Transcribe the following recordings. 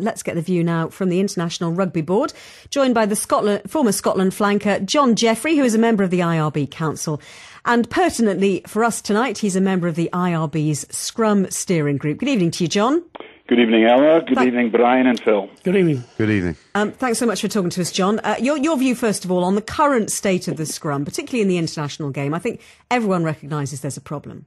let's get the view now from the International Rugby Board, joined by the Scotland, former Scotland flanker John Jeffrey, who is a member of the IRB Council. And pertinently for us tonight, he's a member of the IRB's Scrum Steering Group. Good evening to you, John. Good evening, Ella. Good evening, Brian and Phil. Good evening. Good evening. Um, thanks so much for talking to us, John. Uh, your, your view, first of all, on the current state of the scrum, particularly in the international game. I think everyone recognises there's a problem.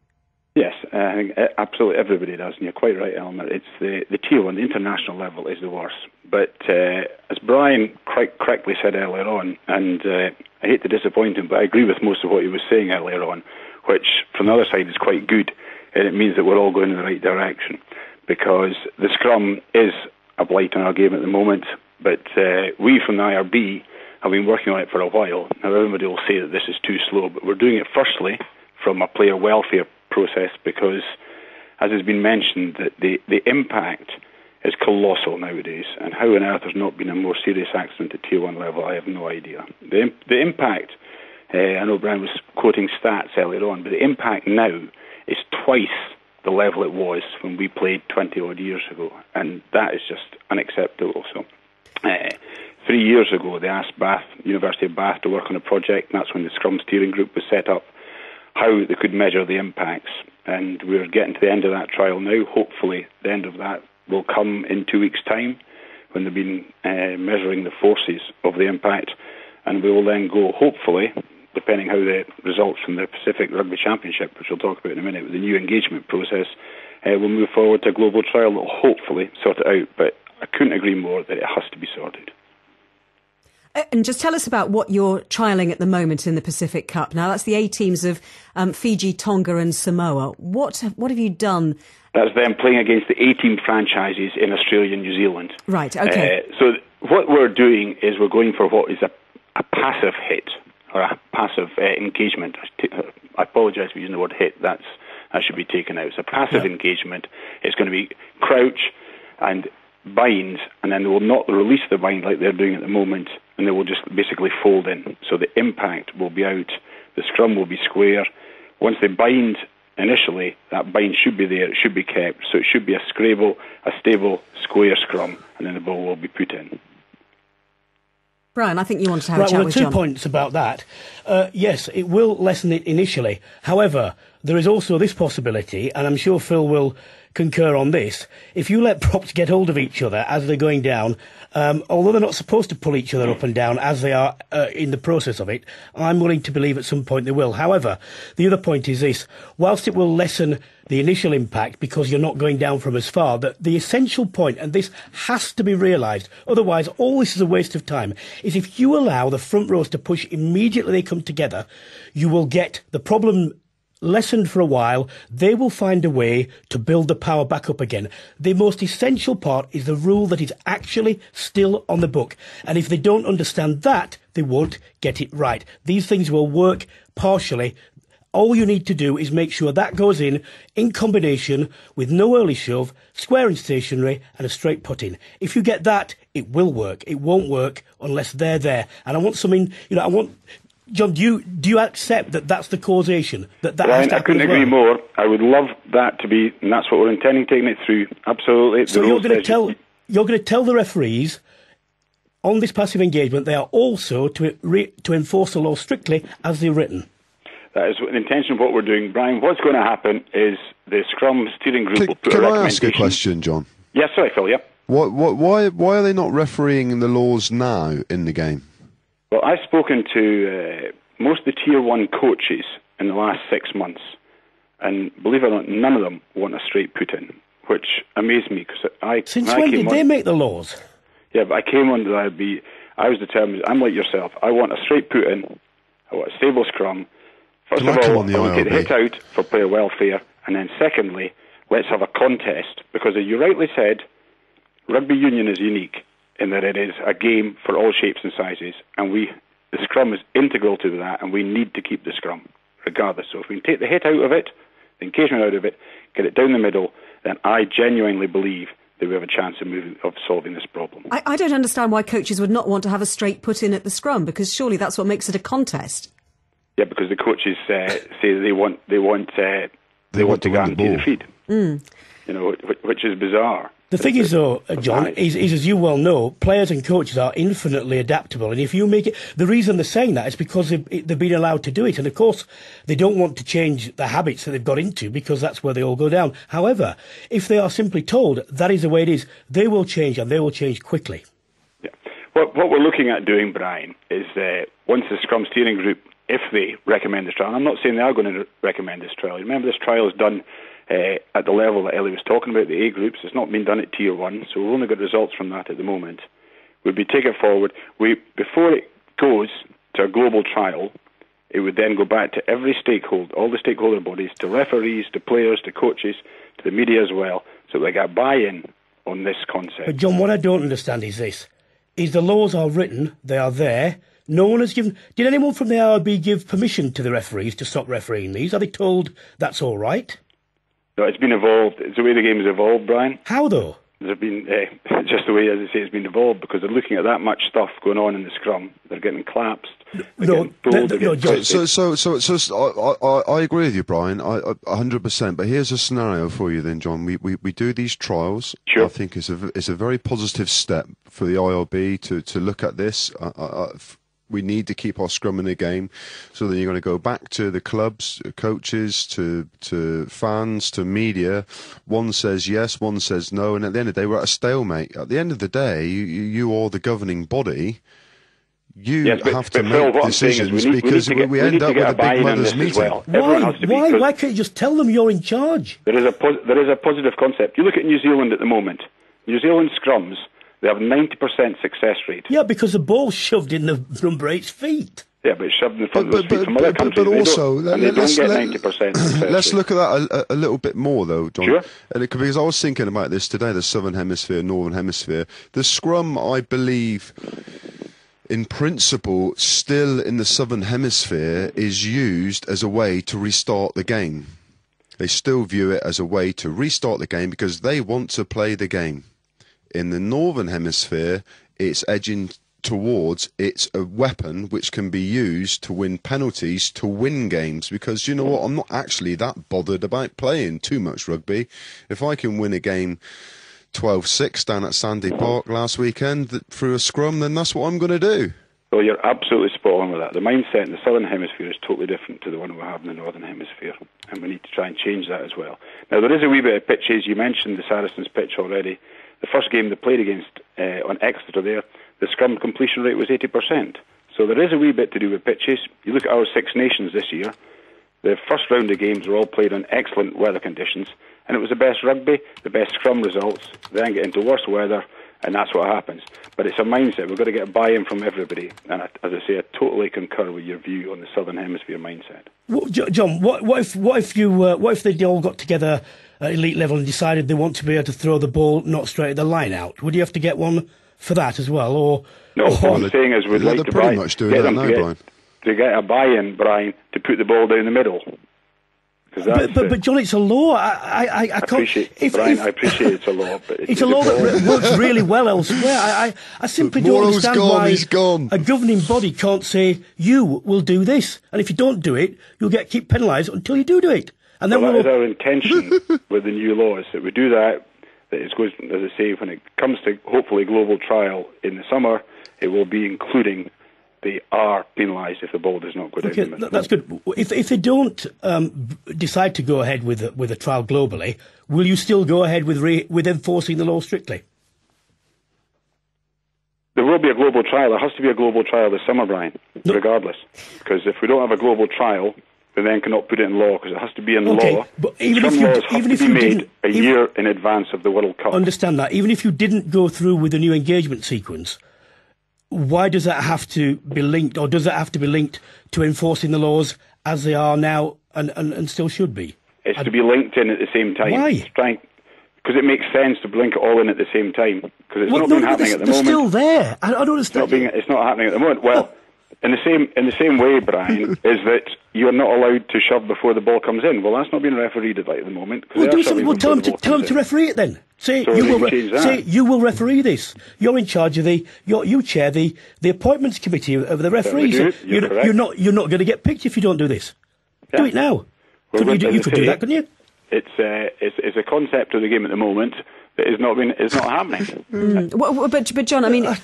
Yes, uh, I think uh, absolutely everybody does, and you're quite right, Elmer. It's the, the tier one, the international level is the worst. But uh, as Brian quite correctly said earlier on, and uh, I hate to disappoint him, but I agree with most of what he was saying earlier on, which from the other side is quite good, and it means that we're all going in the right direction because the scrum is a blight on our game at the moment. But uh, we from the IRB have been working on it for a while. Now, everybody will say that this is too slow, but we're doing it firstly from a player welfare process because, as has been mentioned, the, the impact is colossal nowadays. And how on earth there's not been a more serious accident at tier one level, I have no idea. The, the impact, uh, I know Brian was quoting stats earlier on, but the impact now is twice the level it was when we played 20 odd years ago, and that is just unacceptable. So, uh, three years ago, they asked Bath, University of Bath, to work on a project, and that's when the Scrum Steering Group was set up, how they could measure the impacts. And we're getting to the end of that trial now. Hopefully, the end of that will come in two weeks' time when they've been uh, measuring the forces of the impact, and we will then go, hopefully, depending how the results from the Pacific Rugby Championship, which we'll talk about in a minute, with the new engagement process, uh, we'll move forward to a global trial that will hopefully sort it out. But I couldn't agree more that it has to be sorted. Uh, and just tell us about what you're trialling at the moment in the Pacific Cup. Now, that's the A teams of um, Fiji, Tonga, and Samoa. What what have you done? That's them playing against the A team franchises in Australia and New Zealand. Right. Okay. Uh, so what we're doing is we're going for what is a, a passive hit or a passive uh, engagement. I apologise for using the word hit. That's that should be taken out. So passive yeah. engagement is going to be crouch and bind, and then they will not release the bind like they're doing at the moment, and they will just basically fold in. So the impact will be out. The scrum will be square. Once they bind initially, that bind should be there. It should be kept. So it should be a stable, a stable square scrum, and then the ball will be put in. Brian, I think you want to have right, a chat well, with two John. points about that. Uh, yes, it will lessen it initially. However, there is also this possibility, and I'm sure Phil will concur on this. If you let props get hold of each other as they're going down, um, although they're not supposed to pull each other up and down as they are uh, in the process of it, I'm willing to believe at some point they will. However, the other point is this: whilst it will lessen the initial impact because you're not going down from as far, that the essential point, and this has to be realised, otherwise all this is a waste of time, is if you allow the front rows to push immediately they come together, you will get the problem lessened for a while, they will find a way to build the power back up again. The most essential part is the rule that is actually still on the book. And if they don't understand that, they won't get it right. These things will work partially. All you need to do is make sure that goes in in combination with no early shove, square and stationary, and a straight put in. If you get that, it will work. It won't work unless they're there. And I want something, you know, I want John, do you do you accept that that's the causation? That that Brian, I couldn't agree more. I would love that to be, and that's what we're intending taking it through. Absolutely. So you're going to tell you, you're going to tell the referees on this passive engagement they are also to re, to enforce the law strictly as they're written. That is the intention of what we're doing, Brian. What's going to happen is the Scrum steering group can, will put can a I ask a question, John? Yes, sorry, Phil. Yep. What, what, why, why are they not refereeing the laws now in the game? Well, I've spoken to uh, most of the tier one coaches in the last six months, and believe it or not, none of them want a straight put in, which amazed me because I. Since when, when did on, they make the laws? Yeah, but I came on that I'd be. I was determined. I'm like yourself. I want a straight put in. I want a stable scrum. First Can of I all, on the I want to IRB? hit out for player welfare, and then secondly, let's have a contest because, as you rightly said, rugby union is unique in that it is a game for all shapes and sizes, and we the scrum is integral to that, and we need to keep the scrum regardless. So if we can take the hit out of it, the engagement out of it, get it down the middle, then I genuinely believe that we have a chance of moving of solving this problem. I, I don't understand why coaches would not want to have a straight put in at the scrum because surely that's what makes it a contest. Yeah, because the coaches uh, say they want they want uh, they, They want, want to to win the guarantee the, feed. Mm. You know, which, which is bizarre. The thing is, though, John, is, is as you well know, players and coaches are infinitely adaptable. And if you make it, the reason they're saying that is because they've, they've been allowed to do it. And of course, they don't want to change the habits that they've got into because that's where they all go down. However, if they are simply told that is the way it is, they will change and they will change quickly. Yeah. What, what we're looking at doing, Brian, is uh, once the Scrum Steering Group, if they recommend this trial, and I'm not saying they are going to recommend this trial. Remember, this trial is done uh, at the level that Ellie was talking about, the A groups. It's not been done at Tier 1, so we've only got results from that at the moment. We'd be taken forward. We, before it goes to a global trial, it would then go back to every stakeholder, all the stakeholder bodies, to referees, to players, to coaches, to the media as well, so they get buy-in on this concept. But John, what I don't understand is this: is the laws are written, they are there. No one has given. Did anyone from the IRB give permission to the referees to stop refereeing these? Are they told that's all right? No, it's been evolved. It's the way the game has evolved, Brian. How though? There's been uh, just the way, as I say, it's been evolved because they're looking at that much stuff going on in the scrum. They're getting collapsed. They're No, getting pulled, no, no, getting- So, so, so, so, so I, I, I agree with you, Brian. I, I, hundred percent. But here's a scenario for you, then, John. We, we, we do these trials. Sure. I think it's a, it's a very positive step for the IRB to, to look at this. Uh, uh, uh, f- we need to keep our scrum in the game. So then you're going to go back to the clubs, coaches, to to fans, to media. One says yes, one says no, and at the end of the day, we're at a stalemate. At the end of the day, you, you you are the governing body. You Yes, but, have to but Phil, make what I'm saying is decisions we need, because we need to get, we we end need to up with a a big buy-in mothers meeting. as well. why? Everyone has to be, Why? 'cause Why can't you just tell them you're in charge? There is a there is a positive concept. You look at New Zealand at the moment. New Zealand scrums they have 90% success rate. Yeah, because the ball's shoved in the number eight's feet. Yeah, but it's shoved in the front But- of those feet but- from other but- countries. but They don't- also, and they don't let's- get 90% Let's rate. look at that a, a little bit more, though, John. Sure. And it, because I was thinking about this today, the Southern Hemisphere, Northern Hemisphere. The scrum, I believe, in principle, still in the Southern Hemisphere, is used as a way to restart the game. They still view it as a way to restart the game because they want to play the game. In the Northern Hemisphere, it's edging towards it's a weapon which can be used to win penalties to win games because you know what I'm not actually that bothered about playing too much rugby if I can win a game 12-6 down at Sandy Park last weekend th- through a scrum then that's what I'm going to do Well, you're absolutely spot on with that. The mindset in the southern hemisphere is totally different to the one we have in the northern hemisphere, and we need to try and change that as well. Now, there is a wee bit of pitches. You mentioned the Saracens pitch already. The first game they played against uh, on Exeter there, the scrum completion rate was 80%. So there is a wee bit to do with pitches. You look at our Six Nations this year, the first round of games were all played on excellent weather conditions, and it was the best rugby, the best scrum results. Then get into worse weather, and that's what happens. But it's a mindset. We've got to get buy-in from everybody. And I, as I say, I totally concur with your view on the Southern Hemisphere mindset. Jo- John, what, what if what if you uh, what if they all got together elite level and decided they want to be able to throw the ball not straight at the line out? Would you have to get one for that as well, or No, or- what I'm saying is we'd they're like to pretty buy, much doing get that now, to get, Brian. to get a buy-in, Brian, to put the ball down the middle. but, but, but John, it's a law. I I, I, I I can't. appreciate, if- Brian, if- I appreciate it's a law, but It's a law that works really well elsewhere. I, I, I simply don't understand gone, why he's gone. a governing body can't say you will do this, and if you don't do it, you'll get keep penalised until you do do it. And then Well, that is we'll, our intention with the new laws that we do that. That it goes, as I say, when it comes to hopefully global trial in the summer, it will be including they are penalised if the ball does not go down Okay, that's good. If if they don't um, decide to go ahead with a, with a trial globally, will you still go ahead with re- with enforcing the law strictly? There will be a global trial. There has to be a global trial this summer, Brian, regardless. Because if we don't have a global trial, we then cannot put it in law because it has to be in Okay, law. but even Some if you- laws have even to if be you made a year in advance of the World Cup. Understand that. Even if you didn't go through with the new engagement sequence, why does that have to be linked, or does that have to be linked to enforcing the laws as they are now and, and, and still should be? It's to be linked in at the same time. Why? Because it makes sense to blink it all in at the same time because it's Well, not no, happening at the they're moment. still there. I, I don't It's not understand. being. It's not happening at the moment. Well, in the same in the same way, Brian, is that you're not allowed to shove before the ball comes in. Well, that's not being refereed at the moment. Well, do something. Well, tell before to tell him to referee it then. Say So you will. that. say you will referee this. You're in charge of the. You're, you chair the the appointments committee of the referees. You're You're, you're not. You're not going to get picked if you don't do this. Do it now. Well, Couldn't you do, you could do that, couldn't you? It's, uh, it's it's a concept of the game at the moment. But it's not been, it's not happening. Mm. Well, but but John, I mean, uh,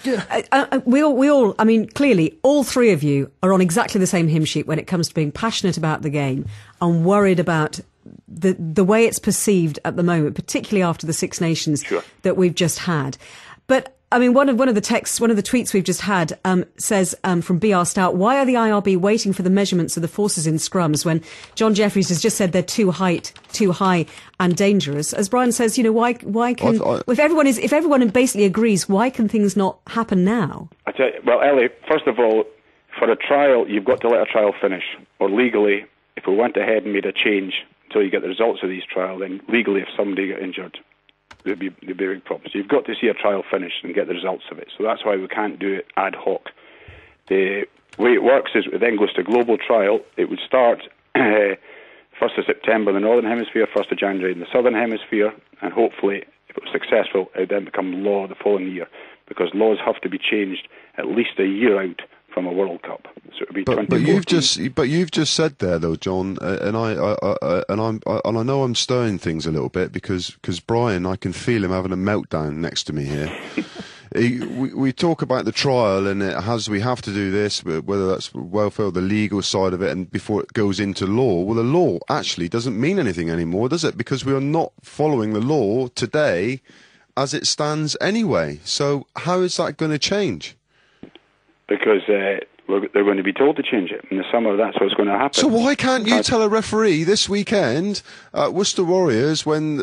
uh, we all we all, I mean, clearly, all three of you are on exactly the same hymn sheet when it comes to being passionate about the game and worried about the the way it's perceived at the moment, particularly after the Six Nations sure. that we've just had. But I mean, one of one of the texts, one of the tweets we've just had um, says um, from BR Stout, "Why are the IRB waiting for the measurements of the forces in scrums when John Jeffries has just said they're too height, too high, and dangerous?" As Brian says, you know, why why can I, I, if everyone is if everyone basically agrees, why can things not happen now? I tell you, well, Ellie, first of all, for a trial, you've got to let a trial finish, or legally, if we went ahead and made a change until you get the results of these trials, then legally, if somebody got injured, there'd be big problems. You've got to see a trial finish and get the results of it. So that's why we can't do it ad hoc. The way it works is it then goes to global trial. It would start uh, 1st of September in the Northern Hemisphere, 1st of January in the Southern Hemisphere, and hopefully, if it was successful, it would then become law the following year because laws have to be changed at least a year out from a World Cup. So it would be but, but you've just but you've just said there though, John, uh, and I, I, I, and I'm I, and I know I'm stirring things a little bit because because Brian, I can feel him having a meltdown next to me here. he, we, we talk about the trial and it has we have to do this, whether that's welfare, or the legal side of it, and before it goes into law. Well, the law actually doesn't mean anything anymore, does it? Because we are not following the law today as it stands anyway. So how is that going to change? Because uh, they're going to be told to change it in the summer. That's what's going to happen. So why can't you tell a referee this weekend, uh, Worcester Warriors, when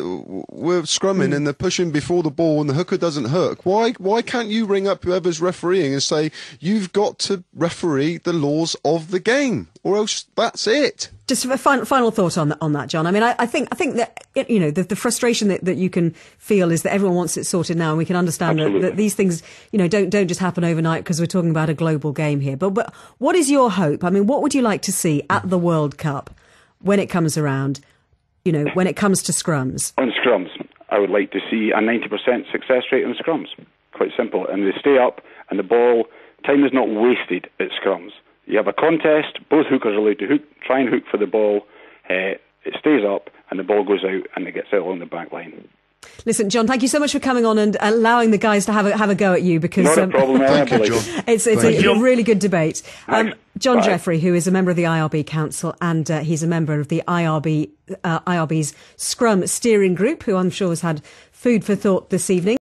we're scrumming mm. and they're pushing before the ball and the hooker doesn't hook? Why why can't you ring up whoever's refereeing and say you've got to referee the laws of the game, or else that's it? Just a final, final thought on that, on that, John. I mean, I, I think I think that you know the, the frustration that, that you can feel is that everyone wants it sorted now, and we can understand that, that, these things you know don't don't just happen overnight because we're talking about a global game here. But but what is your hope? I mean, what would you like to see at the World Cup when it comes around? You know, when it comes to scrums. On scrums, I would like to see a ninety percent success rate on scrums. Quite simple, and they stay up, and the ball time is not wasted at scrums. You have a contest, both hookers are allowed to hook, try and hook for the ball. Uh, it stays up, and the ball goes out, and it gets out along the back line. Listen, John, thank you so much for coming on and allowing the guys to have a have a go at you because Not a um, problem, thank you, John. it's it's a, a, really good debate. Um, John Bye. Jeffrey, who is a member of the IRB Council and uh, he's a member of the IRB uh, IRB's Scrum Steering Group, who I'm sure has had food for thought this evening.